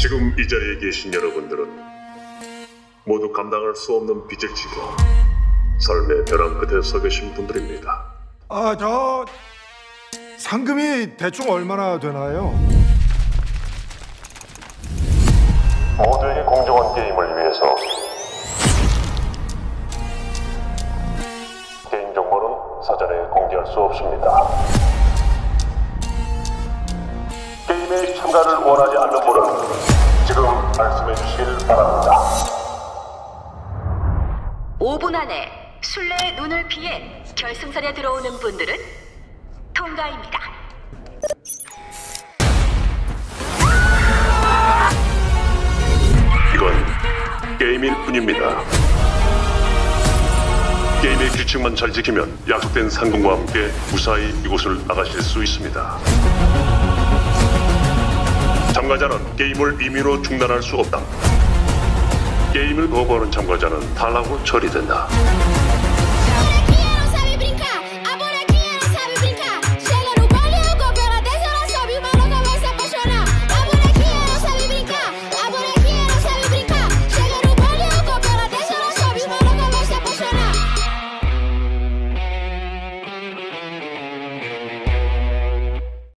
지금 이 자리에 계신 여러분들은 모두 감당할 수 없는 빚을 지고 삶의 벼랑 끝에 서 계신 분들입니다. 아, 저 상금이 대충 얼마나 되나요? 모두에게 공정한 게임을 위해서 개인 정보는 사전에 공개할 수 없습니다. 게임에 참가를 원하지 않는 분은 주시길 바랍니다. 5분 안에 술래의 눈을 피해 결승선에 들어오는 분들은 통과입니다. 이건 게임일 뿐입니다. 게임의 규칙만 잘 지키면 약속된 상금과 함께 무사히 이곳을 나가실 수 있습니다. 참가자는 게임을 임의로 중단할 수 없다. 게임을 거부하는 참가자는 탈락으로 처리된다.